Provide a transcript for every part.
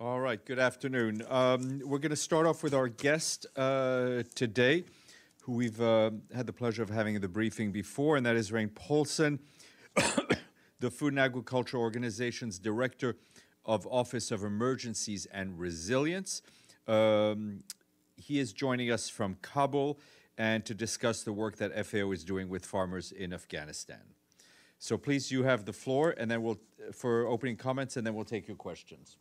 All right, good afternoon. Um, we're going to start off with our guest uh, today, who we've uh, had the pleasure of having in the briefing before, and that is Rein Paulsen, the Food and Agriculture Organization's Director of Office of Emergencies and Resilience. Um, he is joining us from Kabul and to discuss the work that FAO is doing with farmers in Afghanistan. So please, you have the floor, and then we'll for opening comments, and then we'll take your questions.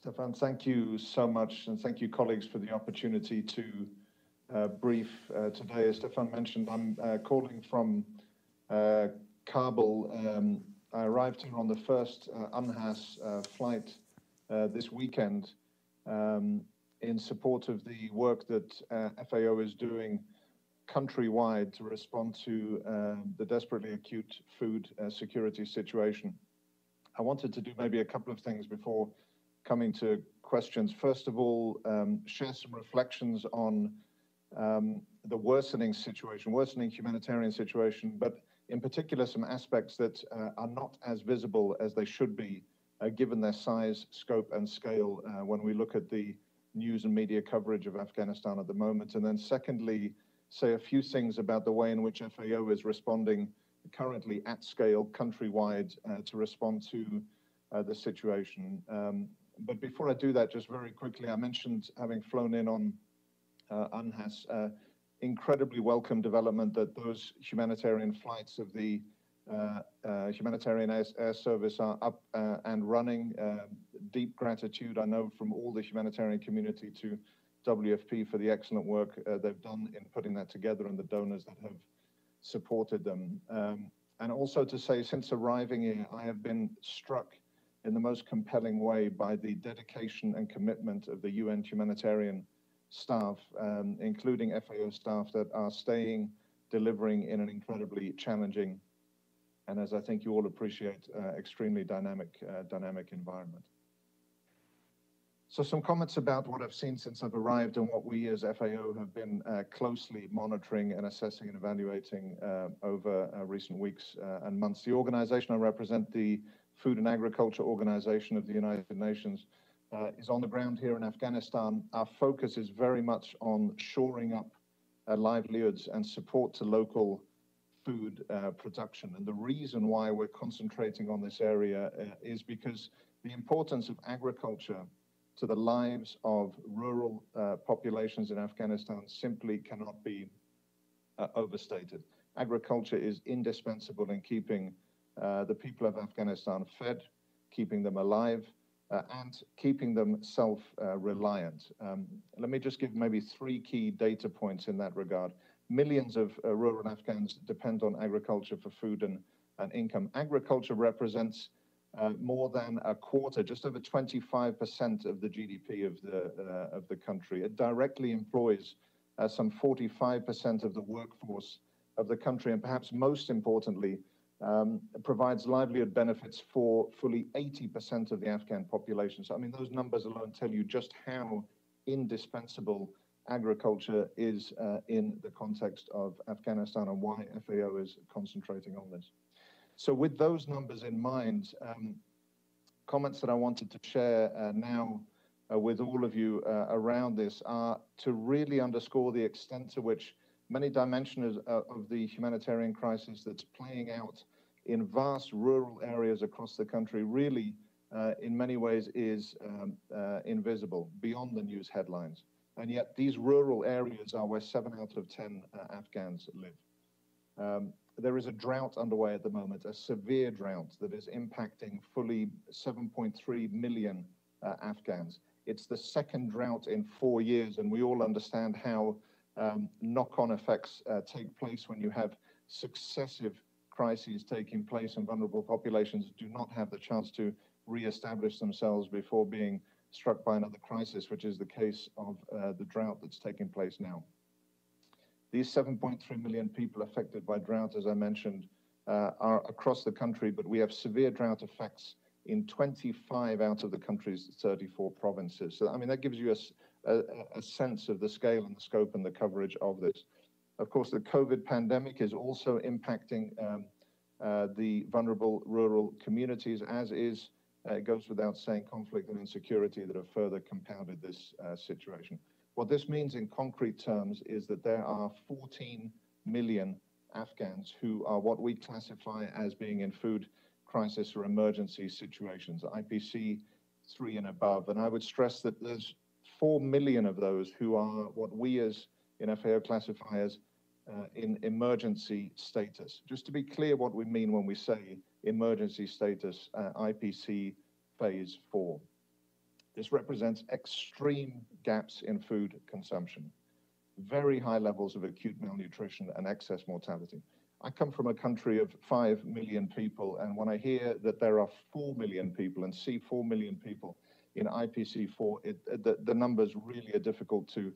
Stefan, thank you so much, and thank you, colleagues, for the opportunity to uh, brief uh, today. As Stefan mentioned, I'm uh, calling from uh, Kabul. Um, I arrived here on the first uh, UNHAS uh, flight this weekend um, in support of the work that FAO is doing countrywide to respond to the desperately acute food security situation. I wanted to do maybe a couple of things before coming to questions. First of all, um, share some reflections on um, the worsening situation, worsening humanitarian situation, but in particular, some aspects that uh, are not as visible as they should be, uh, given their size, scope, and scale uh, when we look at the news and media coverage of Afghanistan at the moment. And then, secondly, say a few things about the way in which FAO is responding currently at scale, countrywide, uh, to respond to uh, the situation. Um, but before I do that, just very quickly, I mentioned having flown in on uh, UNHAS, uh, incredibly welcome development that those humanitarian flights of the uh, uh humanitarian air, air, service are up uh, and running. Uh, deep gratitude, I know, from all the humanitarian community to WFP for the excellent work they've done in putting that together and the donors that have supported them. Um, and also to say, since arriving here, I have been struck in the most compelling way by the dedication and commitment of the UN humanitarian staff, um, including FAO staff that are staying, delivering in an incredibly challenging, and as I think you all appreciate, uh, extremely dynamic, uh, dynamic environment. So some comments about what I've seen since I've arrived and what we as FAO have been uh, closely monitoring and assessing and evaluating uh, over uh, recent weeks uh, and months. The organization I represent, the Food and Agriculture Organization of the United Nations, uh, is on the ground here in Afghanistan. Our focus is very much on shoring up uh, livelihoods and support to local food uh, production. And the reason why we're concentrating on this area uh, is because the importance of agriculture to the lives of rural uh, populations in Afghanistan simply cannot be uh, overstated. Agriculture is indispensable in keeping the people of Afghanistan fed, keeping them alive, uh, and keeping them self-reliant. Um, let me just give maybe three key data points in that regard. Millions of uh, rural Afghans depend on agriculture for food and, and income. Agriculture represents uh, more than a quarter, just over 25% of the GDP of the, uh, of the country. It directly employs uh, some 45% of the workforce of the country, and perhaps most importantly, um, provides livelihood benefits for fully 80% of the Afghan population. So, I mean, those numbers alone tell you just how indispensable agriculture is uh, in the context of Afghanistan and why FAO is concentrating on this. So, with those numbers in mind, um, comments that I wanted to share uh, now uh, with all of you uh, around this are to really underscore the extent to which many dimensions of the humanitarian crisis that's playing out in vast rural areas across the country really, uh, in many ways, is um, uh, invisible beyond the news headlines. And yet, these rural areas are where seven out of 10 uh, Afghans live. Um, there is a drought underway at the moment, a severe drought that is impacting fully 7.3 million uh, Afghans. It's the second drought in four years, and we all understand how um, knock-on effects uh, take place when you have successive crises taking place and vulnerable populations do not have the chance to re-establish themselves before being struck by another crisis, which is the case of uh, the drought that's taking place now. These 7.3 million people affected by drought, as I mentioned, uh, are across the country, but we have severe drought effects in 25 out of the country's 34 provinces. So, I mean, that gives you a, a, a, sense of the scale and the scope and the coverage of this. Of course, the COVID pandemic is also impacting um, uh, the vulnerable rural communities, as is, uh, it goes without saying, conflict and insecurity that have further compounded this uh, situation. What this means in concrete terms is that there are 14 million Afghans who are what we classify as being in food crisis or emergency situations, IPC 3 and above. And I would stress that there's 4 million of those who are what we as in FAO classify as uh, in emergency status. Just to be clear what we mean when we say emergency status uh, IPC phase 4. This represents extreme gaps in food consumption, very high levels of acute malnutrition and excess mortality. I come from a country of 5 million people, and when I hear that there are 4 million people and see 4 million people in IPC4, it, the, the numbers really are difficult to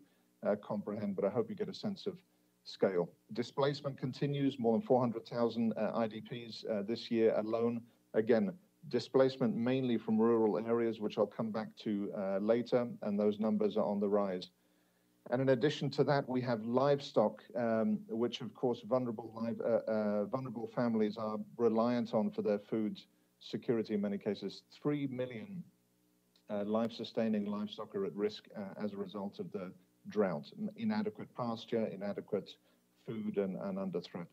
uh, comprehend, but I hope you get a sense of scale. Displacement continues, more than 400,000 uh, IDPs uh, this year alone. Again, displacement mainly from rural areas, which I'll come back to uh, later, and those numbers are on the rise. And in addition to that, we have livestock, um, which of course vulnerable, live, uh, uh, vulnerable families are reliant on for their food security in many cases. Three million uh, life-sustaining livestock are at risk as a result of the drought, inadequate pasture, inadequate food, and, and under threat.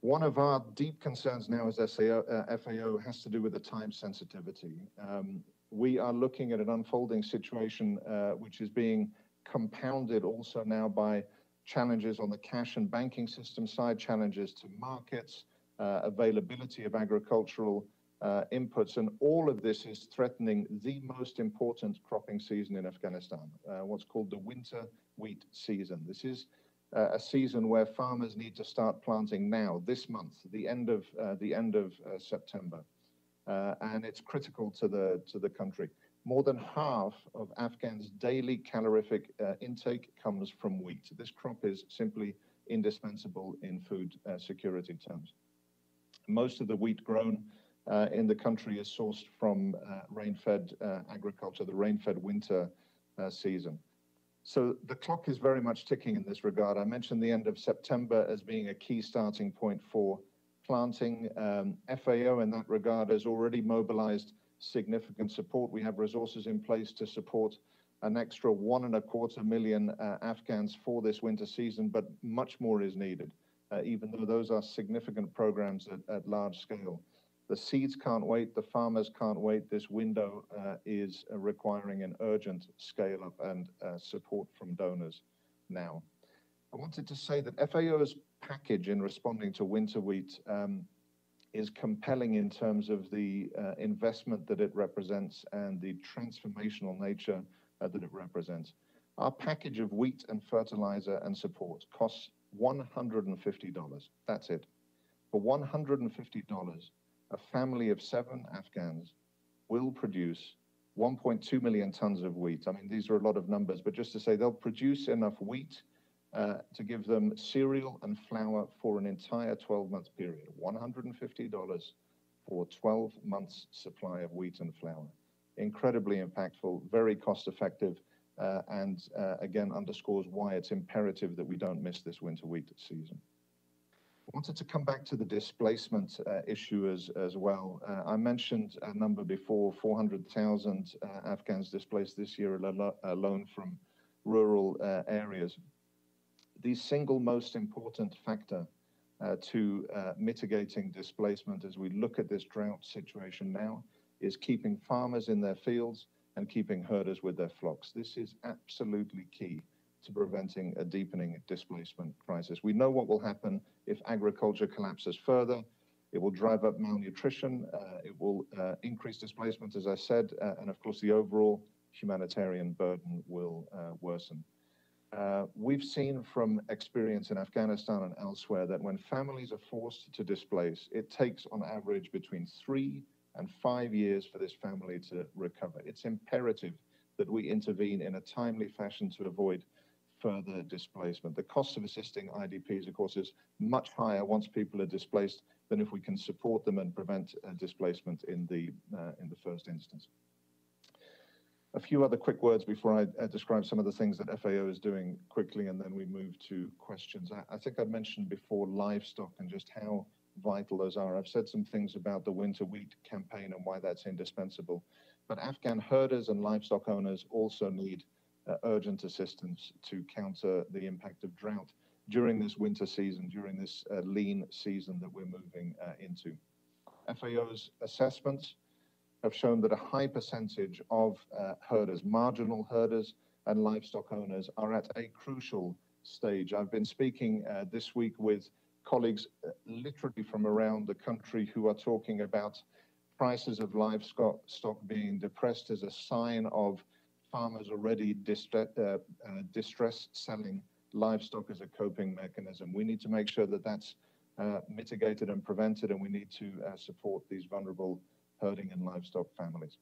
One of our deep concerns now as SAO, uh, FAO has to do with the time sensitivity. Um, we are looking at an unfolding situation uh, which is being compounded also now by challenges on the cash and banking system side, challenges to markets, uh, availability of agricultural uh, inputs, and all of this is threatening the most important cropping season in Afghanistan, uh, what's called the winter wheat season. This is uh, a season where farmers need to start planting now, this month, the end of uh, the end of uh, September, uh, and it's critical to the to the country. More than half of Afghans' daily calorific intake comes from wheat. This crop is simply indispensable in food security terms. Most of the wheat grown uh, in the country is sourced from uh, rain-fed uh, agriculture, the rain-fed winter season. So the clock is very much ticking in this regard. I mentioned the end of September as being a key starting point for planting. Um, FAO in that regard has already mobilized significant support. We have resources in place to support an extra one and a quarter million uh, Afghans for this winter season, but much more is needed, uh, even though those are significant programs at, at large scale. The seeds can't wait, the farmers can't wait. This window uh, is uh, requiring an urgent scale up and uh, support from donors now. I wanted to say that FAO's package in responding to winter wheat um, is compelling in terms of the uh, investment that it represents and the transformational nature uh, that it represents. Our package of wheat and fertilizer and support costs $150. That's it. For $150, a family of seven Afghans will produce 1.2 million tons of wheat. I mean, these are a lot of numbers, but just to say they'll produce enough wheat uh, to give them cereal and flour for an entire 12 month period. $150 for 12 months' supply of wheat and flour. Incredibly impactful, very cost effective, uh, and uh, again underscores why it's imperative that we don't miss this winter wheat season. Wanted to come back to the displacement uh, issue as, as well. Uh, I mentioned a number before 400,000 uh, Afghans displaced this year alone from rural uh, areas. The single most important factor uh, to uh, mitigating displacement as we look at this drought situation now is keeping farmers in their fields and keeping herders with their flocks. This is absolutely key to preventing a deepening displacement crisis. We know what will happen if agriculture collapses further. It will drive up malnutrition. Uh, it will uh, increase displacement, as I said, uh, and of course, the overall humanitarian burden will uh, worsen. Uh, we've seen from experience in Afghanistan and elsewhere that when families are forced to displace, it takes on average between three and five years for this family to recover. It's imperative that we intervene in a timely fashion to avoid further displacement. The cost of assisting IDPs, of course, is much higher once people are displaced than if we can support them and prevent uh, displacement in the, uh, in the first instance. A few other quick words before I uh, describe some of the things that FAO is doing quickly, and then we move to questions. I, I think I mentioned before livestock and just how vital those are. I've said some things about the winter wheat campaign and why that's indispensable. But Afghan herders and livestock owners also need urgent assistance to counter the impact of drought during this winter season, during this uh, lean season that we're moving uh, into. FAO's assessments have shown that a high percentage of uh, herders, marginal herders, and livestock owners are at a crucial stage. I've been speaking uh, this week with colleagues uh, literally from around the country who are talking about prices of livestock stock being depressed as a sign of farmers already distre- uh, uh, distress selling livestock as a coping mechanism. We need to make sure that that's uh, mitigated and prevented, and we need to uh, support these vulnerable herding and livestock families.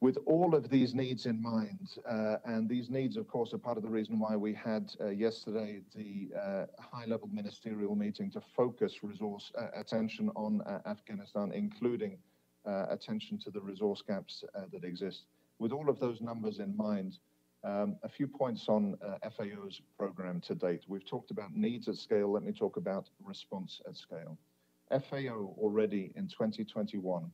With all of these needs in mind, uh, and these needs, of course, are part of the reason why we had uh, yesterday the uh, high level ministerial meeting to focus resource attention on Afghanistan, including attention to the resource gaps that exist. With all of those numbers in mind, um, a few points on uh, FAO's program to date. We've talked about needs at scale. Let me talk about response at scale. FAO already in 2021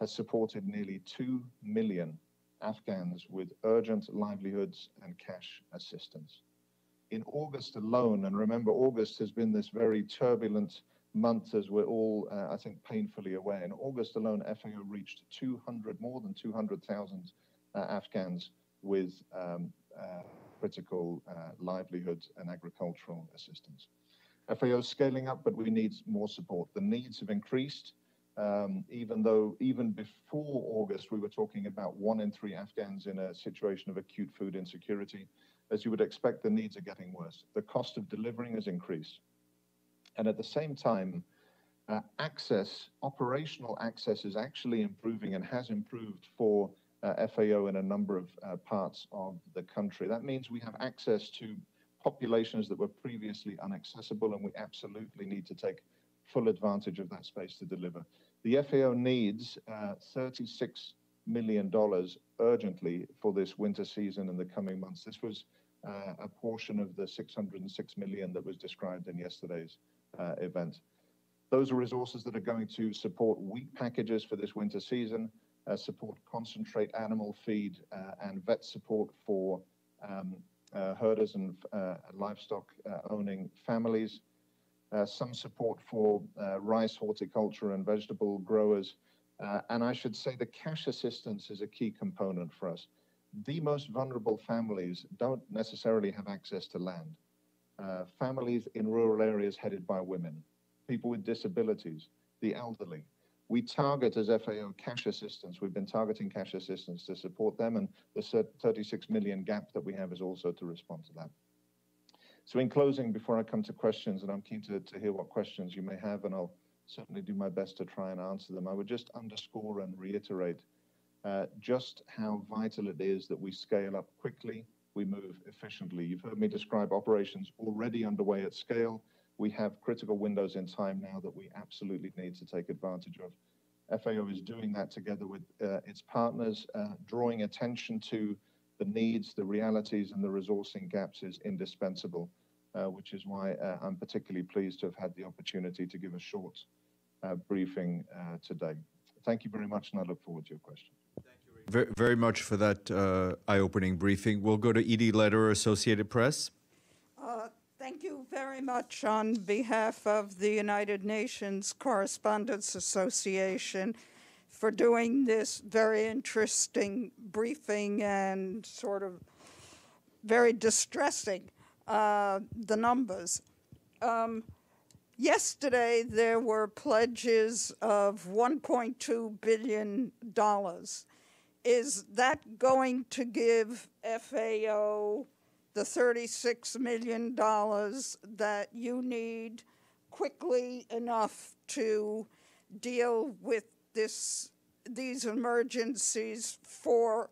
has supported nearly 2 million Afghans with urgent livelihoods and cash assistance. In August alone, and remember, August has been this very turbulent month, as we're all, uh, I think, painfully aware. In August alone, FAO reached 200, more than 200,000 uh, Afghans with um, uh, critical uh, livelihood and agricultural assistance. FAO is scaling up, but we need more support. The needs have increased, um, even though even before August, we were talking about one in three Afghans in a situation of acute food insecurity. As you would expect, the needs are getting worse. The cost of delivering has increased. And at the same time, uh, access, operational access is actually improving and has improved for uh, FAO in a number of uh, parts of the country. That means we have access to populations that were previously inaccessible, and we absolutely need to take full advantage of that space to deliver. The FAO needs uh, $36 million urgently for this winter season and the coming months. This was uh, a portion of the 606 million that was described in yesterday's uh, event. Those are resources that are going to support wheat packages for this winter season, support concentrate animal feed uh, and vet support for um, uh, herders and livestock owning families. some support for rice horticulture and vegetable growers. and I should say the cash assistance is a key component for us. The most vulnerable families don't necessarily have access to land. Uh, families in rural areas headed by women, people with disabilities, the elderly, we target as FAO cash assistance. We've been targeting cash assistance to support them, and the 36 million gap that we have is also to respond to that. So in closing, before I come to questions, and I'm keen to, to hear what questions you may have, and I'll certainly do my best to try and answer them, I would just underscore and reiterate uh, just how vital it is that we scale up quickly, we move efficiently. You've heard me describe operations already underway at scale, we have critical windows in time now that we absolutely need to take advantage of. FAO is doing that together with uh, its partners, uh, drawing attention to the needs, the realities, and the resourcing gaps is indispensable, uh, which is why uh, I'm particularly pleased to have had the opportunity to give a short uh, briefing uh, today. Thank you very much, and I look forward to your question. Thank you very, very much for that eye-opening briefing. We'll go to Edie Lederer, Associated Press. Thank you very much on behalf of the United Nations Correspondents Association for doing this very interesting briefing and sort of very distressing uh, the numbers. Um, yesterday, there were pledges of $1.2 billion. Is that going to give FAO the $36 million that you need quickly enough to deal with this these emergencies for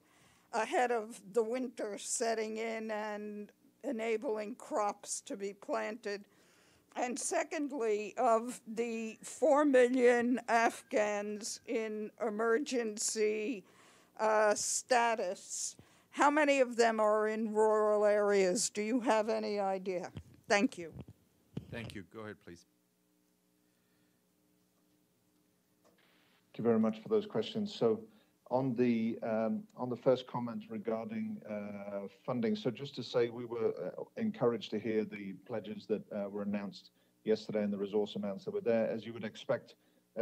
ahead of the winter setting in and enabling crops to be planted. And secondly, of the 4 million Afghans in emergency uh, status, how many of them are in rural areas? Do you have any idea? Thank you. Thank you. Go ahead, please. Thank you very much for those questions. So, on the um, on the first comment regarding uh, funding, so just to say, we were uh, encouraged to hear the pledges that uh, were announced yesterday and the resource amounts that were there. As you would expect,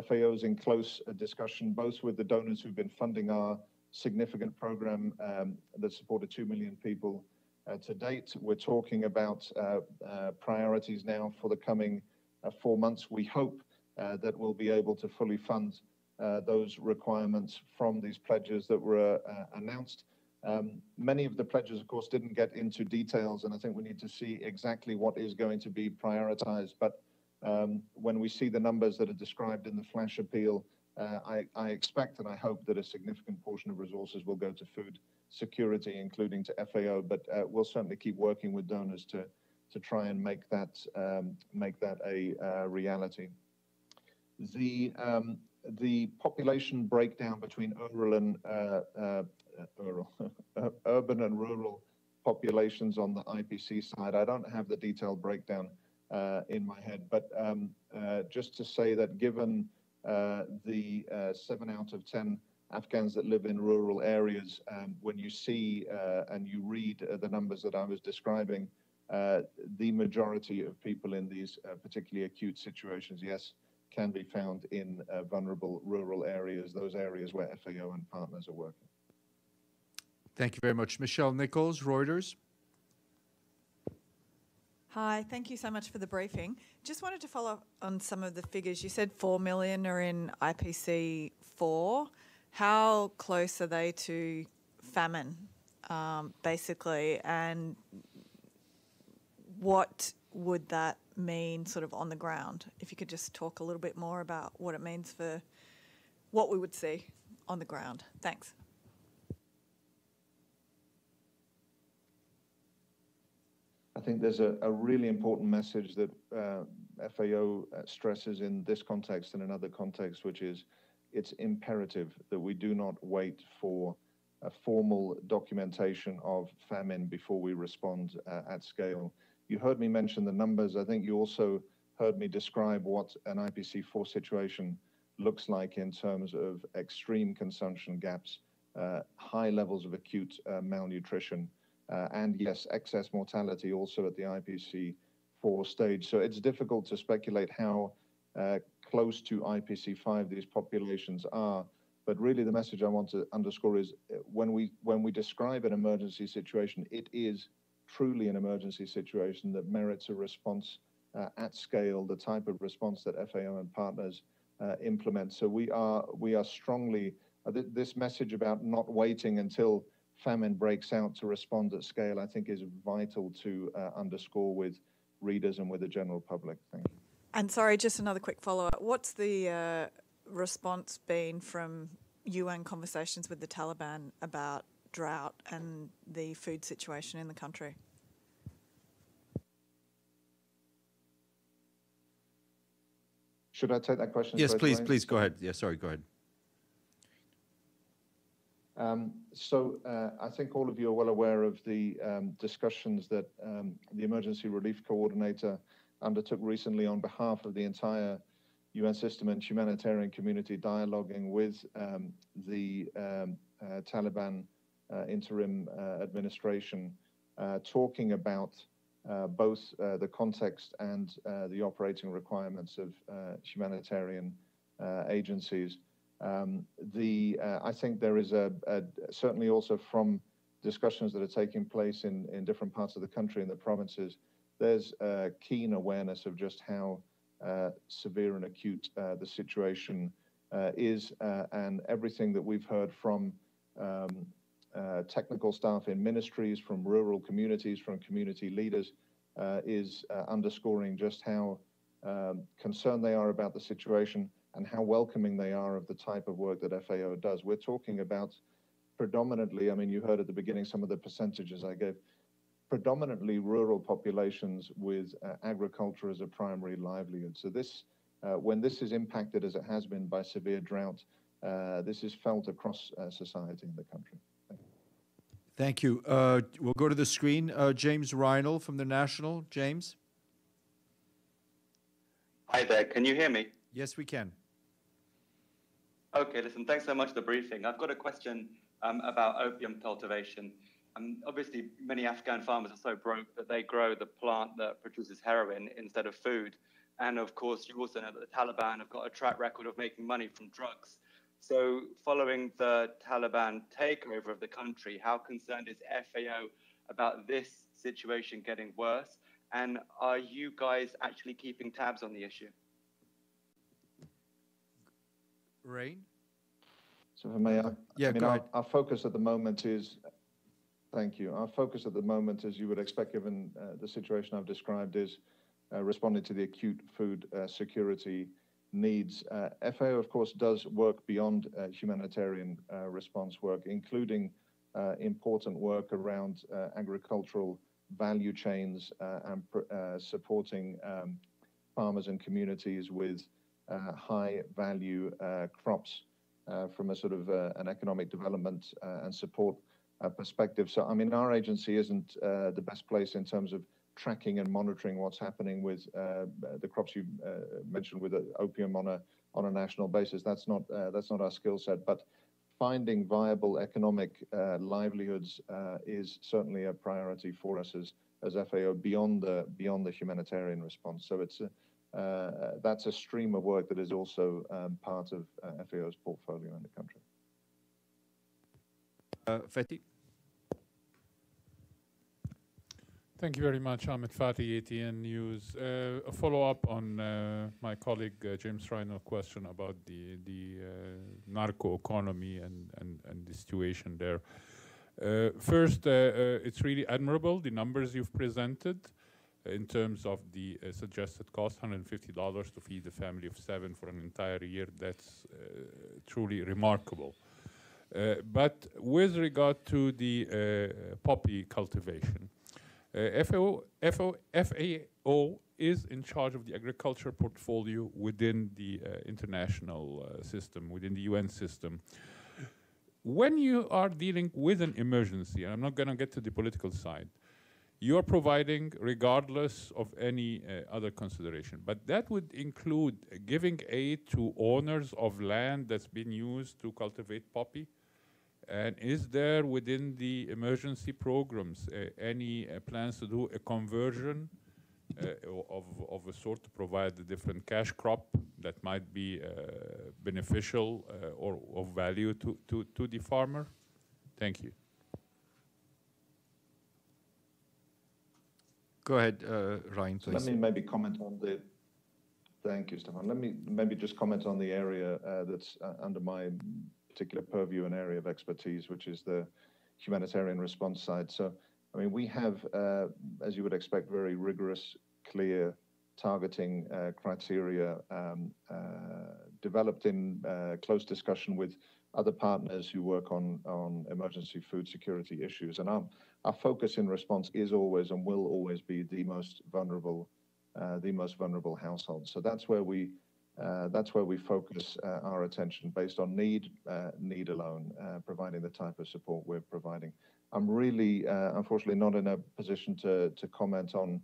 FAO is in close uh, discussion both with the donors who've been funding our significant program um, that supported 2 million people uh, to date. We're talking about uh, priorities now for the coming four months. We hope that we'll be able to fully fund uh, those requirements from these pledges that were uh, announced. Um, many of the pledges, of course, didn't get into details, and I think we need to see exactly what is going to be prioritized. But um, when we see the numbers that are described in the flash appeal, uh, I, I, expect and I hope that a significant portion of resources will go to food security, including to FAO. But uh, we'll certainly keep working with donors to to try and make that um, make that a uh, reality. The um, the population breakdown between rural and uh, uh, rural, urban and rural populations on the IPC side. I don't have the detailed breakdown in my head, but um, just to say that given the uh, seven out of 10 Afghans that live in rural areas, um, when you see and you read the numbers that I was describing, the majority of people in these particularly acute situations, yes, can be found in uh, vulnerable rural areas, those areas where FAO and partners are working. Thank you very much. Michelle Nichols, Reuters. Hi, thank you so much for the briefing. Just wanted to follow up on some of the figures. You said 4 million are in IPC 4. How close are they to famine, um, basically? And what would that mean sort of on the ground? If you could just talk a little bit more about what it means for what we would see on the ground. Thanks. I think there's a, a really important message that uh, FAO uh, stresses in this context and in other contexts, which is it's imperative that we do not wait for a formal documentation of famine before we respond uh, at scale. You heard me mention the numbers. I think you also heard me describe what an IPC4 situation looks like in terms of extreme consumption gaps, uh, high levels of acute uh, malnutrition, uh, and yes, excess mortality also at the IPC4 stage. So it's difficult to speculate how uh, close to IPC5 these populations are. But really, the message I want to underscore is uh, when we when we describe an emergency situation, it is truly an emergency situation that merits a response uh, at scale, the type of response that FAO and partners uh, implement. So we are we are strongly uh, th- this message about not waiting until famine breaks out to respond at scale. I think is vital to uh, underscore with readers and with the general public. Thank you. And sorry, just another quick follow up. What's the uh, response been from UN conversations with the Taliban about drought and the food situation in the country? Should I take that question? Yes, please, away? please go ahead. Yeah, sorry, go ahead. Um, so uh, I think all of you are well aware of the um, discussions that um, the Emergency Relief Coordinator undertook recently on behalf of the entire UN system and humanitarian community, dialoguing with um, the um, uh, Taliban uh, interim uh, administration, uh, talking about both the context and the operating requirements of humanitarian agencies. Um, the I think there is a, a, certainly also from discussions that are taking place in, in different parts of the country and the provinces, there's a keen awareness of just how uh, severe and acute uh, the situation uh, is, and everything that we've heard from um, uh, technical staff in ministries, from rural communities, from community leaders, uh, is uh, underscoring just how um, concerned they are about the situation and how welcoming they are of the type of work that FAO does. We're talking about predominantly, I mean, you heard at the beginning some of the percentages I gave, predominantly rural populations with uh, agriculture as a primary livelihood. So this, uh, when this is impacted as it has been by severe drought, uh, this is felt across society in the country. Thank you. Uh, we'll go to the screen. Uh, James Reinl from the National. James? Hi there. Can you hear me? Yes, we can. Okay, listen, thanks so much for the briefing. I've got a question um, about opium cultivation. Um, obviously, many Afghan farmers are so broke that they grow the plant that produces heroin instead of food. And of course, you also know that the Taliban have got a track record of making money from drugs. So, following the Taliban takeover of the country, how concerned is FAO about this situation getting worse? And are you guys actually keeping tabs on the issue? Rein? So if I may, I, Yeah, I mean, our, our focus at the moment is, thank you. Our focus at the moment, as you would expect, given uh, the situation I've described, is uh, responding to the acute food uh, security needs. Uh, FAO, of course, does work beyond uh, humanitarian uh, response work, including uh, important work around uh, agricultural value chains uh, and pr- uh, supporting um, farmers and communities with uh, high value uh, crops uh, from a sort of uh, an economic development uh, and support uh, perspective. So, I mean, our agency isn't the best place in terms of tracking and monitoring what's happening with the crops you mentioned with opium on a on a national basis. That's not that's not our skill set, but finding viable economic livelihoods is certainly a priority for us as as FAO beyond the beyond the humanitarian response. So it's uh, that's a stream of work that is also um, part of uh, FAO's portfolio in the country. Uh, Fathi? Thank you very much, Ahmed Fathi, ATN News. Uh, a follow-up on uh, my colleague uh, James Reinl question about the the uh, narco economy and, and, and the situation there. Uh, first, uh, uh, it's really admirable the numbers you've presented in terms of the uh, suggested cost, $150 to feed a family of seven for an entire year. That's uh, truly remarkable. Uh, but with regard to the uh, poppy cultivation, uh, FAO, FAO, FAO is in charge of the agriculture portfolio within the uh, international system, within the UN system. When you are dealing with an emergency, and I'm not going to get to the political side, you are providing regardless of any uh, other consideration. But that would include giving aid to owners of land that's been used to cultivate poppy. And is there within the emergency programs uh, any uh, plans to do a conversion uh, of, of a sort to provide a different cash crop that might be uh, beneficial uh, or of value to, to, to the farmer? Thank you. Go ahead, uh, Ryan, So let me maybe comment on the. Thank you, Stefan. Let me maybe just comment on the area uh, that's uh, under my particular purview and area of expertise, which is the humanitarian response side. So, I mean, we have, as you would expect, very rigorous, clear targeting criteria um, developed in uh, close discussion with other partners who work on on emergency food security issues. And our our focus in response is always and will always be the most vulnerable, uh, the most vulnerable households. So that's where we uh, that's where we focus uh, our attention based on need, uh, need alone, uh, providing the type of support we're providing. I'm really, unfortunately, not in a position to to comment on.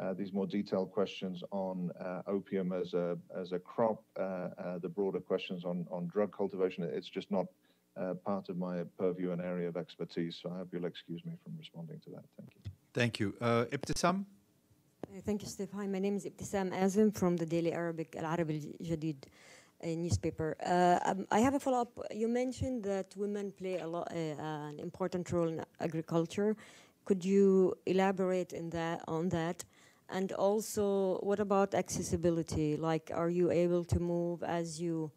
Uh, these more detailed questions on uh, opium as a as a crop, uh, uh, the broader questions on on drug cultivation. It's just not uh, part of my purview and area of expertise. So I hope you'll excuse me from responding to that. Thank you. Thank you. Uh, Ibtisam? Uh, Thank you, Steve. Hi, my name is Ibtisam Azem from the Daily Arabic Al Arab Al Jadid uh, newspaper. Uh, um, I have a follow up. You mentioned that women play a lot, uh, an important role in agriculture. Could you elaborate in that on that? And also, what about accessibility? Like, are you able to move as you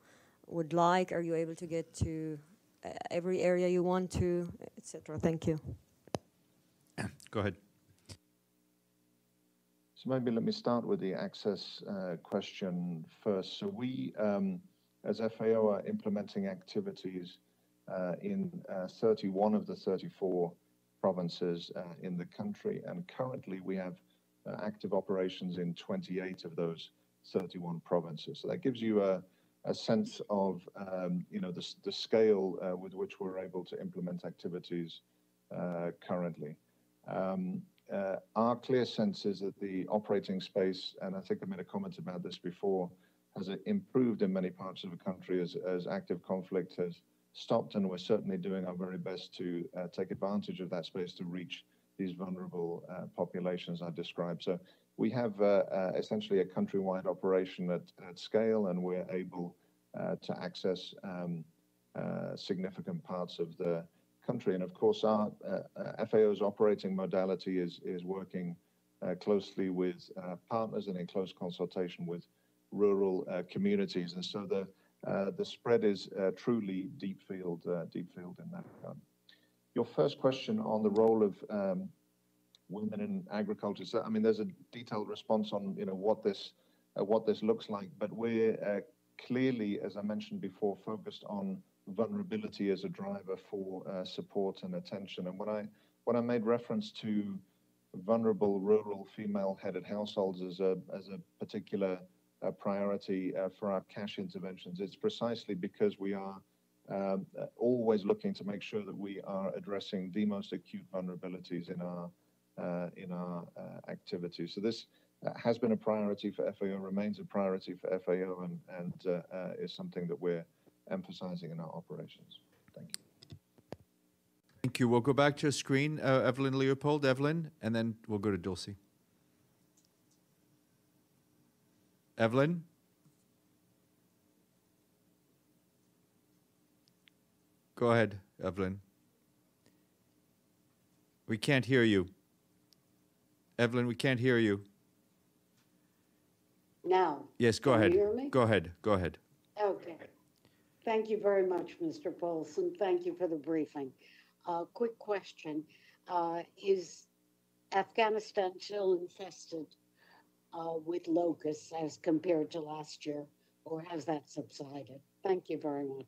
would like? Are you able to get to uh, every area you want to, etc.? Thank you. Go ahead. So maybe let me start with the access uh, question first. So we, um, as FAO, are implementing activities uh, in uh, 31 of the 34 provinces uh, in the country, and currently we have active operations in 28 of those 31 provinces. So that gives you a, a sense of, um, you know, the, the scale uh, with which we're able to implement activities uh, currently. Um, uh, our clear sense is that the operating space, and I think I made a comment about this before, has improved in many parts of the country as, as active conflict has stopped, and we're certainly doing our very best to uh, take advantage of that space to reach these vulnerable uh, populations I described. So we have uh, uh essentially a countrywide operation at, at, scale, and we're able uh, to access um, significant parts of the country. And of course, our FAO's operating modality is is working closely with partners and in close consultation with rural communities. And so the uh, the spread is uh, truly deep field, uh, deep field in that regard. Your first question on the role of um, women in agriculture. So, I mean, there's a detailed response on you know what this what this looks like, but we're clearly, as I mentioned before, focused on vulnerability as a driver for uh, support and attention. And when I when I made reference to vulnerable rural female-headed households as a as a particular a priority uh, for our cash interventions. It's precisely because we are um, always looking to make sure that we are addressing the most acute vulnerabilities in our uh, in our uh, activities. So this has been a priority for FAO, remains a priority for FAO, and, and is something that we're emphasizing in our operations. Thank you. Thank you. We'll go back to your screen, uh, Evelyn Leopold. Evelyn, and then we'll go to Dulcie. Evelyn? Go ahead, Evelyn. We can't hear you. Evelyn, we can't hear you. Now. Yes, go Can ahead. You hear me? Go ahead. Go ahead. Okay. Thank you very much, Mr. Paulsen. Thank you for the briefing. Uh, quick question. Uh, is Afghanistan still infested uh, with locusts as compared to last year, or has that subsided? Thank you very much.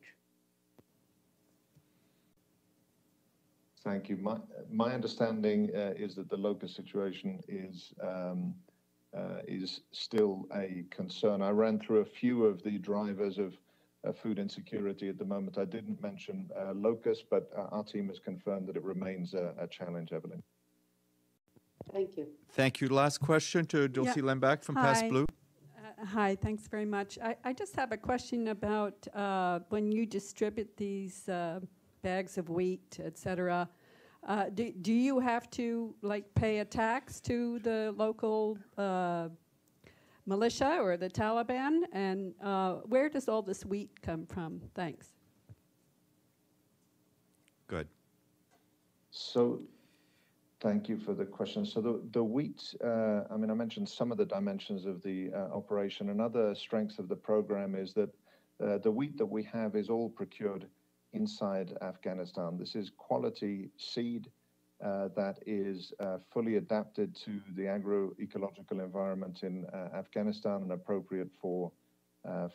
Thank you. My, my understanding uh, is that the locust situation is um, uh, is still a concern. I ran through a few of the drivers of uh, food insecurity at the moment. I didn't mention uh, locust, but uh, our team has confirmed that it remains a, a challenge, Evelyn. Thank you. Thank you. Last question to Dulcie yeah. Leimbach from Hi. Blue. Uh, hi, thanks very much. I, I, just have a question about uh, when you distribute these uh, bags of wheat, et cetera, uh, do, do you have to like pay a tax to the local uh, militia or the Taliban? And uh, where does all this wheat come from? Thanks. Good. So Thank you for the question. So the, the wheat, uh, I mean, I mentioned some of the dimensions of the uh, operation. Another strength of the program is that uh, the wheat that we have is all procured inside Afghanistan. This is quality seed uh, that is uh, fully adapted to the agroecological environment in uh, Afghanistan and appropriate for,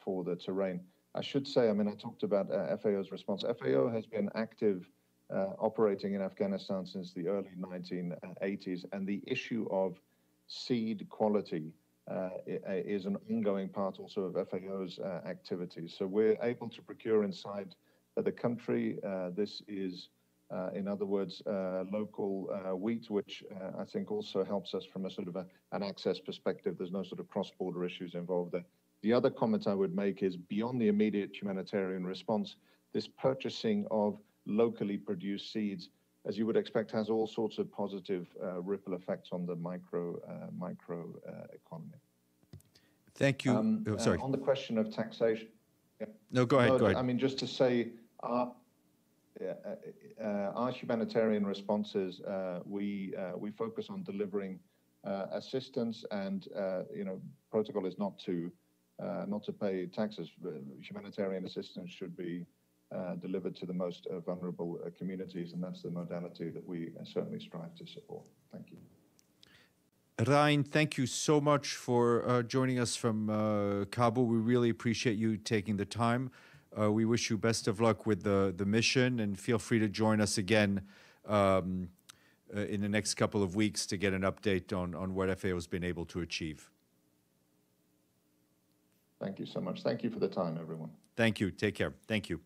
for the terrain. I should say, I mean, I talked about FAO's response. FAO has been active uh, operating in Afghanistan since the early 1980s, and the issue of seed quality uh, is an ongoing part also of FAO's uh, activities. So we're able to procure inside the country. Uh, this is, uh, in other words, uh, local wheat, which I think also helps us from a sort of a, an access perspective. There's no sort of cross-border issues involved there. The other comment I would make is beyond the immediate humanitarian response, this purchasing of locally produced seeds, as you would expect, has all sorts of positive uh, ripple effects on the micro uh, micro uh, economy. Thank you. Um, oh, sorry. on the question of taxation. Yeah. No, go ahead. No, go ahead. I mean, just to say, our, our humanitarian responses, we we focus on delivering assistance, and you know, protocol is not to not to pay taxes. Humanitarian assistance should be uh, delivered to the most uh, vulnerable uh, communities, and that's the modality that we certainly strive to support. Thank you. Ryan, thank you so much for uh, joining us from uh, Kabul. We really appreciate you taking the time. Uh, we wish you best of luck with the, the mission and feel free to join us again um, in the next couple of weeks to get an update on, on what FAO has been able to achieve. Thank you so much. Thank you for the time, everyone. Thank you. Take care. Thank you.